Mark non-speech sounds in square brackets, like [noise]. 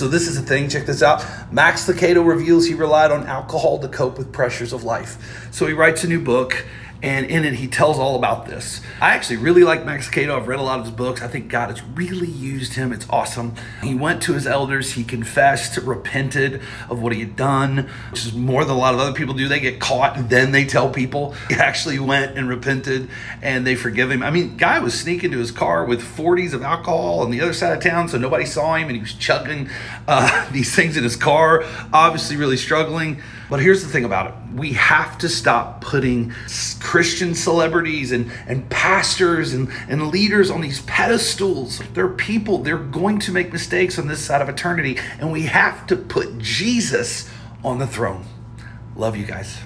So this is the thing. Check this out. Max Lucado reveals he relied on alcohol to cope with pressures of life. So he writes a new book and in it he tells all about this. I actually really like Max Lucado. I've read a lot of his books. I think God has really used him. It's awesome. He went to his elders, he confessed, repented of what he had done, which is more than a lot of other people do. They get caught, then they tell people. He actually went and repented and they forgive him. I mean, guy was sneaking to his car with 40s of alcohol on the other side of town so nobody saw him and he was chugging uh, [laughs] these things in his car, obviously really struggling. But here's the thing about it. We have to stop putting Christian celebrities and, and pastors and, and leaders on these pedestals. They're people, they're going to make mistakes on this side of eternity, and we have to put Jesus on the throne. Love you guys.